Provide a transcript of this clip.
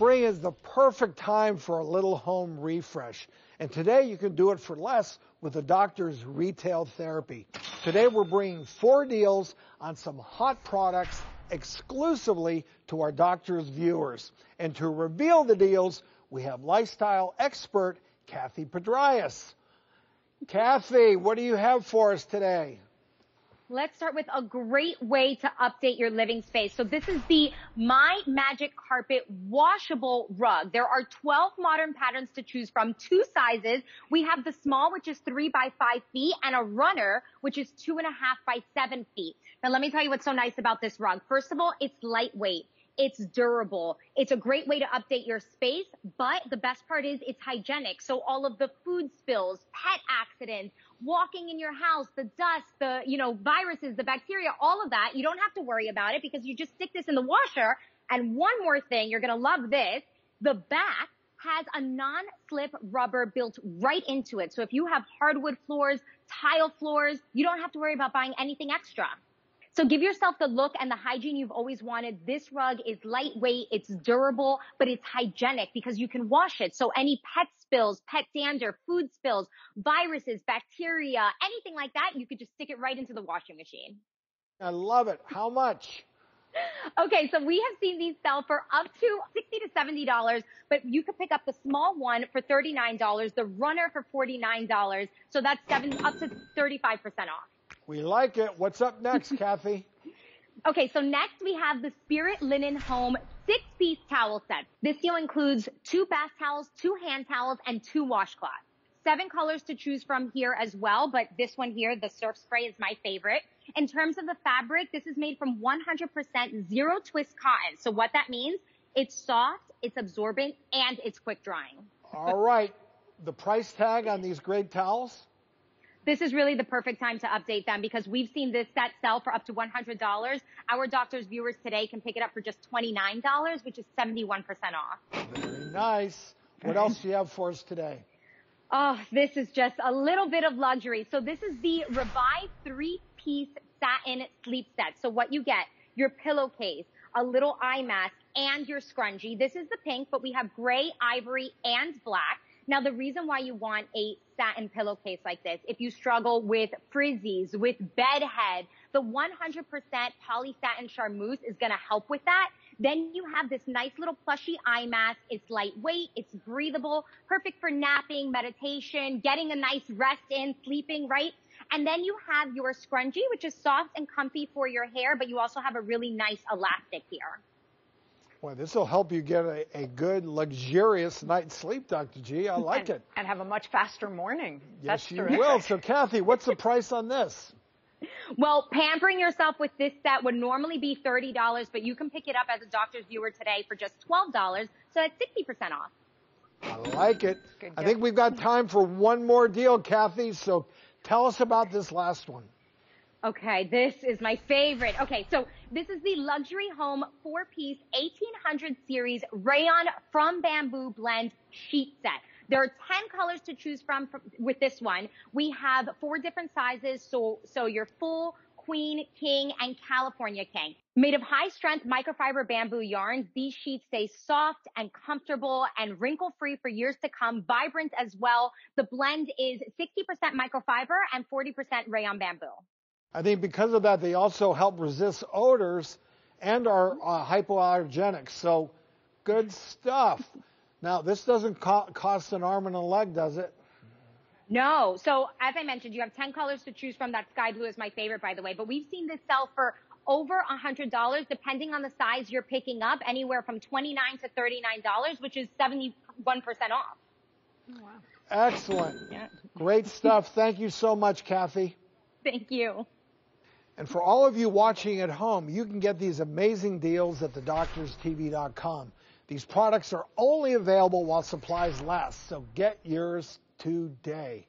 Spring is the perfect time for a little home refresh. And today you can do it for less with the doctor's retail therapy. Today we're bringing four deals on some hot products exclusively to our doctor's viewers. And to reveal the deals, we have lifestyle expert Cathy Pedrayes. Cathy, what do you have for us today? Let's start with a great way to update your living space. So this is the My Magic Carpet washable rug. There are 12 modern patterns to choose from, two sizes. We have the small, which is three by five feet, and a runner, which is two and a half by seven feet. Now let me tell you what's so nice about this rug. First of all, it's lightweight. It's durable. It's a great way to update your space, but the best part is it's hygienic. So all of the food spills, pet accidents, walking in your house, the dust, the, you know, viruses, the bacteria, all of that, you don't have to worry about it because you just stick this in the washer. And one more thing, you're going to love this. The back has a non-slip rubber built right into it. So if you have hardwood floors, tile floors, you don't have to worry about buying anything extra. So give yourself the look and the hygiene you've always wanted. This rug is lightweight, it's durable, but it's hygienic because you can wash it. So any pet spills, pet dander, food spills, viruses, bacteria, anything like that, you could just stick it right into the washing machine. I love it. How much? Okay, so we have seen these sell for up to 60 to $70, but you could pick up the small one for $39, the runner for $49. So that's seven, up to 35% off. We like it. What's up next, Cathy? Okay, so next we have the Spirit Linen Home piece towel set. This deal includes two bath towels, two hand towels, and two washcloths. Seven colors to choose from here as well, but this one here, the surf spray is my favorite. In terms of the fabric, this is made from 100% zero twist cotton. So what that means, it's soft, it's absorbent, and it's quick drying. All right. The price tag on these great towels? This is really the perfect time to update them because we've seen this set sell for up to $100. Our doctor's viewers today can pick it up for just $29, which is 71% off. Very nice. What else do you have for us today? Oh, this is just a little bit of luxury. So this is the Revive three-piece satin sleep set. So what you get, your pillowcase, a little eye mask, and your scrunchie. This is the pink, but we have gray, ivory, and black. Now, the reason why you want a satin pillowcase like this, if you struggle with frizzies, with bedhead, the 100% poly satin charmeuse is going to help with that. Then you have this nice little plushy eye mask. It's lightweight. It's breathable, perfect for napping, meditation, getting a nice rest in, sleeping, right? And then you have your scrunchie, which is soft and comfy for your hair, but you also have a really nice elastic here. Boy, this will help you get a, a good, luxurious night's sleep, Dr. G. I like and, it. And have a much faster morning. Yes, That's you terrific. will. So, Cathy, what's the price on this? Well, pampering yourself with this set would normally be $30, but you can pick it up as a doctor's viewer today for just $12, so that's 60% off. I like it. I think we've got time for one more deal, Cathy, so tell us about this last one. Okay, this is my favorite. Okay, so this is the luxury home four piece 1800 series rayon from bamboo blend sheet set. There are 10 colors to choose from with this one. We have four different sizes. So, so your full, queen, king, and California king. Made of high strength microfiber bamboo yarns, these sheets stay soft and comfortable and wrinkle free for years to come. Vibrant as well. The blend is 60% microfiber and 40% rayon bamboo. I think because of that, they also help resist odors and are uh, hypoallergenic. So good stuff. Now, this doesn't co cost an arm and a leg, does it? No. So as I mentioned, you have 10 colors to choose from. That sky blue is my favorite, by the way. But we've seen this sell for over $100, depending on the size you're picking up, anywhere from 29 to $39, which is 71% off. Oh, wow. Excellent. Yeah. Great stuff. Thank you so much, Cathy. Thank you. And for all of you watching at home, you can get these amazing deals at thedoctorstv.com. These products are only available while supplies last, so get yours today.